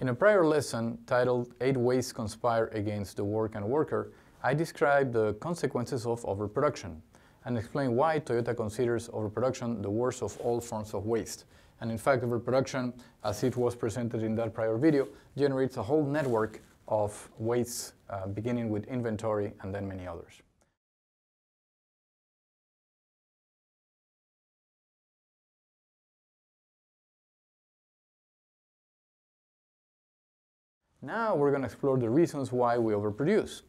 In a prior lesson titled Eight Wastes Conspire Against the Work and Worker, I described the consequences of overproduction and explain why Toyota considers overproduction the worst of all forms of waste. And in fact, overproduction, as it was presented in that prior video, generates a whole network of wastes, uh, beginning with inventory and then many others. Now we're going to explore the reasons why we overproduce.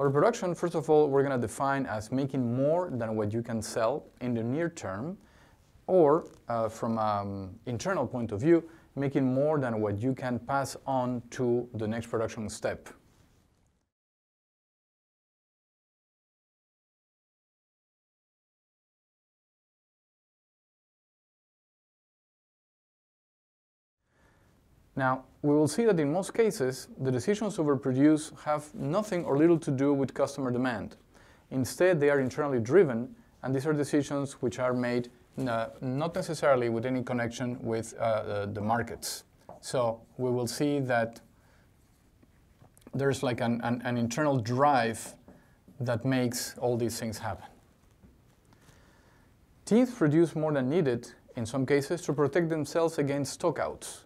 Overproduction, first of all, we're going to define as making more than what you can sell in the near term, or uh, from an um, internal point of view, making more than what you can pass on to the next production step. Now, we will see that in most cases, the decisions over produce have nothing or little to do with customer demand. Instead, they are internally driven, and these are decisions which are made uh, not necessarily with any connection with uh, the markets. So we will see that there's like an, an, an internal drive that makes all these things happen. Teams produce more than needed, in some cases, to protect themselves against stockouts.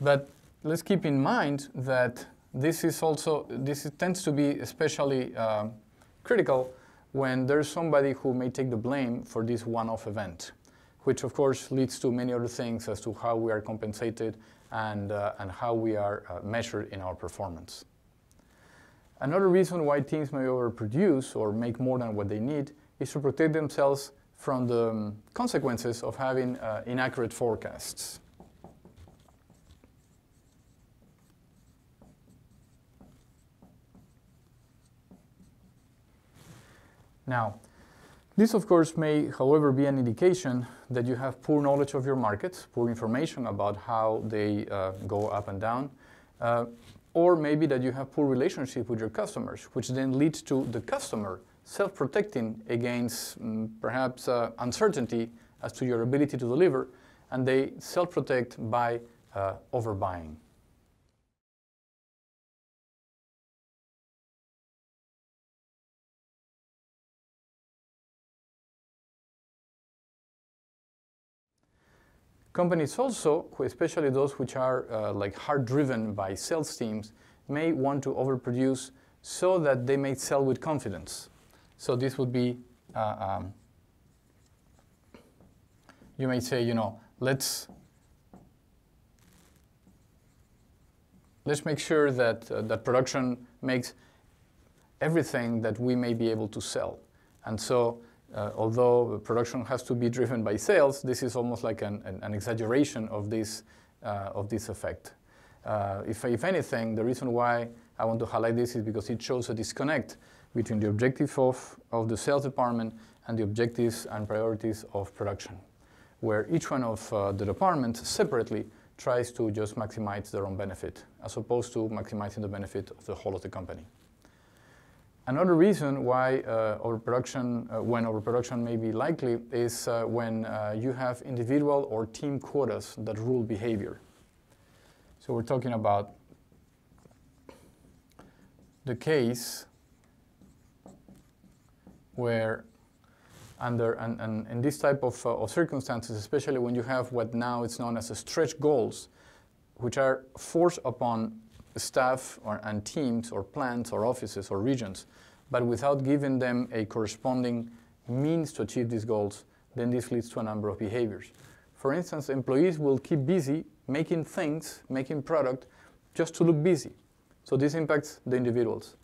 But let's keep in mind that this is also, this tends to be especially uh, critical when there's somebody who may take the blame for this one-off event, which of course leads to many other things as to how we are compensated and, uh, and how we are uh, measured in our performance. Another reason why teams may overproduce or make more than what they need is to protect themselves from the um, consequences of having uh, inaccurate forecasts. Now, this of course may, however, be an indication that you have poor knowledge of your markets, poor information about how they uh, go up and down, uh, or maybe that you have poor relationship with your customers, which then leads to the customer self-protecting against um, perhaps uh, uncertainty as to your ability to deliver, and they self-protect by uh, overbuying. Companies also, especially those which are uh, like hard driven by sales teams, may want to overproduce so that they may sell with confidence. So this would be, uh, um, you may say, you know, let's let's make sure that uh, that production makes everything that we may be able to sell. And so uh, although production has to be driven by sales, this is almost like an, an, an exaggeration of this, uh, of this effect. Uh, if, if anything, the reason why I want to highlight this is because it shows a disconnect between the objective of, of the sales department and the objectives and priorities of production, where each one of uh, the departments separately tries to just maximize their own benefit, as opposed to maximizing the benefit of the whole of the company. Another reason why uh, overproduction, uh, when overproduction may be likely, is uh, when uh, you have individual or team quotas that rule behavior. So we're talking about the case where under and, and in this type of, uh, of circumstances, especially when you have what now is known as stretch goals, which are forced upon staff or, and teams or plants or offices or regions, but without giving them a corresponding means to achieve these goals, then this leads to a number of behaviors. For instance, employees will keep busy making things, making product, just to look busy. So this impacts the individuals.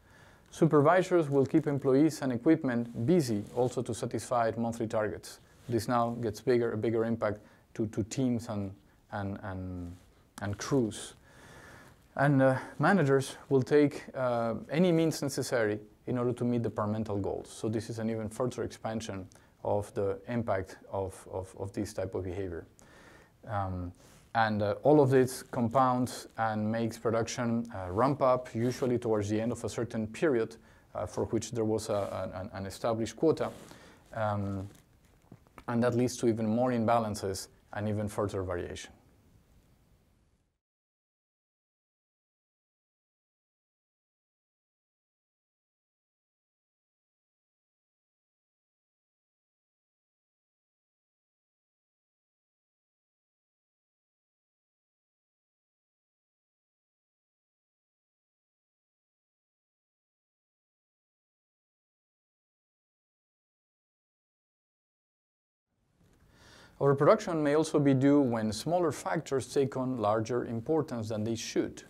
Supervisors will keep employees and equipment busy also to satisfy monthly targets. This now gets bigger, a bigger impact to, to teams and, and, and, and crews. And uh, managers will take uh, any means necessary in order to meet departmental goals. So this is an even further expansion of the impact of, of, of this type of behavior. Um, and uh, all of this compounds and makes production uh, ramp up, usually towards the end of a certain period uh, for which there was a, an, an, established quota. Um, and that leads to even more imbalances and even further variation. Overproduction may also be due when smaller factors take on larger importance than they should.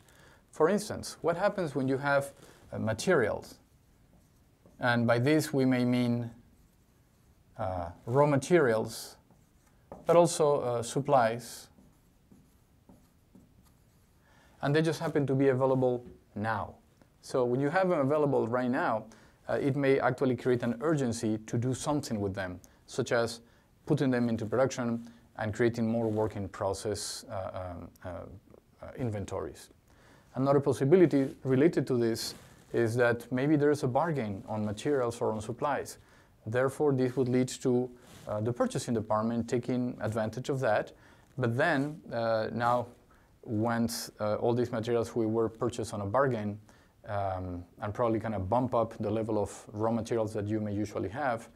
For instance, what happens when you have uh, materials? And by this we may mean uh, raw materials, but also uh, supplies. And they just happen to be available now. So when you have them available right now, uh, it may actually create an urgency to do something with them, such as putting them into production and creating more work in process uh, um, uh, uh, inventories. Another possibility related to this is that maybe there's a bargain on materials or on supplies. Therefore, this would lead to uh, the purchasing department taking advantage of that. But then, uh, now, once uh, all these materials we were purchased on a bargain um, and probably kind of bump up the level of raw materials that you may usually have,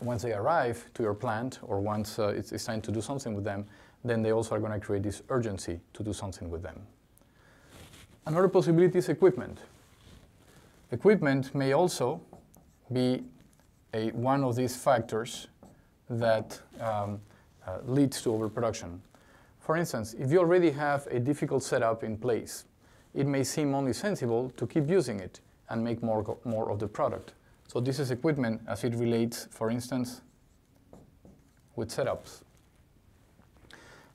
once they arrive to your plant or once uh, it's, it's time to do something with them, then they also are going to create this urgency to do something with them. Another possibility is equipment. Equipment may also be a, one of these factors that um, uh, leads to overproduction. For instance, if you already have a difficult setup in place, it may seem only sensible to keep using it and make more, more of the product. So this is equipment as it relates, for instance, with setups.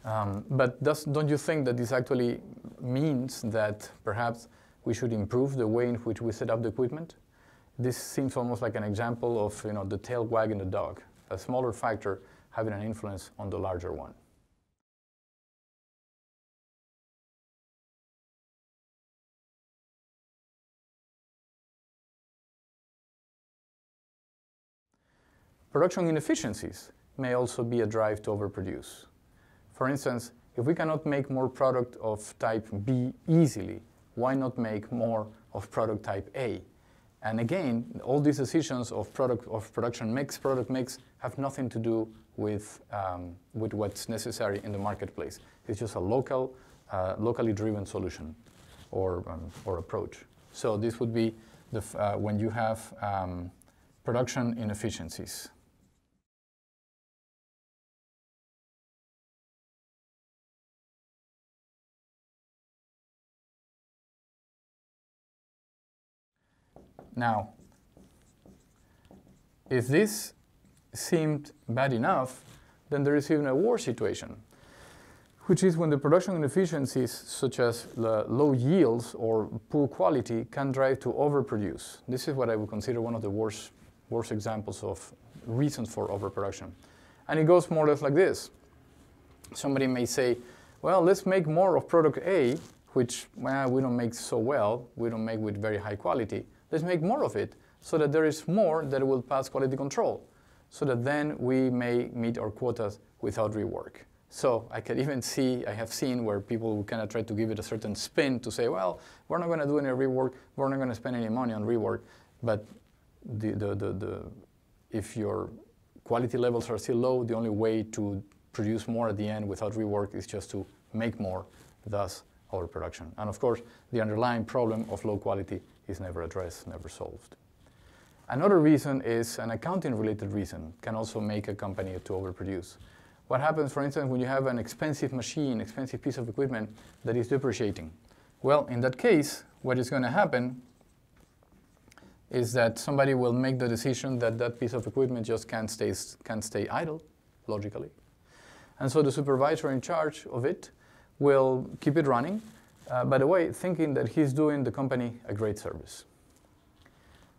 Um, but does, don't you think that this actually means that perhaps we should improve the way in which we set up the equipment? This seems almost like an example of you know, the tail wagging the dog, a smaller factor having an influence on the larger one. Production inefficiencies may also be a drive to overproduce. For instance, if we cannot make more product of type B easily, why not make more of product type A? And again, all these decisions of product of production mix, product mix, have nothing to do with, um, with what's necessary in the marketplace. It's just a local, uh, locally driven solution or, um, or approach. So this would be the, uh, when you have um, production inefficiencies. Now, if this seemed bad enough, then there is even a worse situation, which is when the production inefficiencies, such as low yields or poor quality, can drive to overproduce. This is what I would consider one of the worst, worst examples of reasons for overproduction. And it goes more or less like this. Somebody may say, well, let's make more of product A, which well, we don't make so well, we don't make with very high quality. Let's make more of it so that there is more that will pass quality control, so that then we may meet our quotas without rework. So I can even see, I have seen where people kind of try to give it a certain spin to say, well, we're not going to do any rework, we're not going to spend any money on rework, but the, the, the, the, if your quality levels are still low, the only way to produce more at the end without rework is just to make more, thus overproduction. And of course, the underlying problem of low quality is never addressed, never solved. Another reason is an accounting-related reason can also make a company to overproduce. What happens, for instance, when you have an expensive machine, expensive piece of equipment that is depreciating? Well, in that case, what is going to happen is that somebody will make the decision that that piece of equipment just can't stay, can't stay idle, logically. And so the supervisor in charge of it will keep it running uh, by the way, thinking that he's doing the company a great service.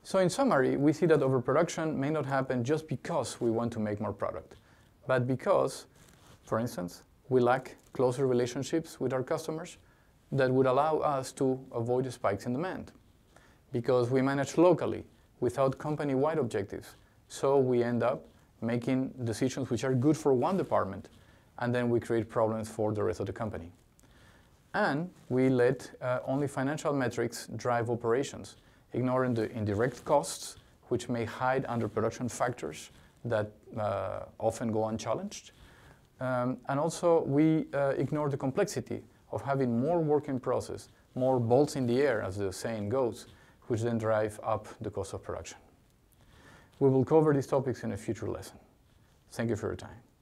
So in summary, we see that overproduction may not happen just because we want to make more product, but because For instance, we lack closer relationships with our customers that would allow us to avoid spikes in demand because we manage locally without company-wide objectives. So we end up making decisions which are good for one department, and then we create problems for the rest of the company. And we let uh, only financial metrics drive operations, ignoring the indirect costs, which may hide under production factors that uh, often go unchallenged. Um, and also, we uh, ignore the complexity of having more work in process, more bolts in the air, as the saying goes, which then drive up the cost of production. We will cover these topics in a future lesson. Thank you for your time.